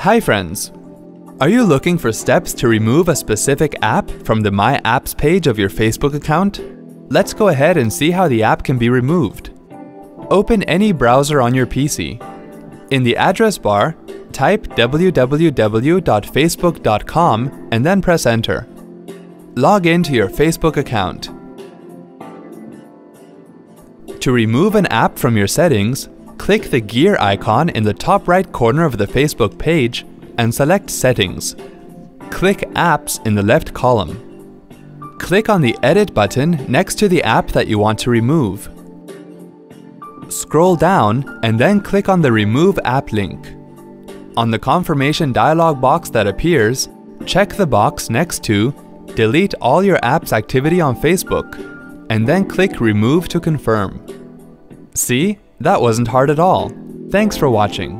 Hi friends! Are you looking for steps to remove a specific app from the My Apps page of your Facebook account? Let's go ahead and see how the app can be removed. Open any browser on your PC. In the address bar, type www.facebook.com and then press enter. Log in to your Facebook account. To remove an app from your settings, click the gear icon in the top right corner of the Facebook page and select Settings. Click Apps in the left column. Click on the Edit button next to the app that you want to remove. Scroll down and then click on the Remove App link. On the confirmation dialog box that appears, check the box next to Delete all your app's activity on Facebook, and then click Remove to confirm. See? That wasn't hard at all. Thanks for watching.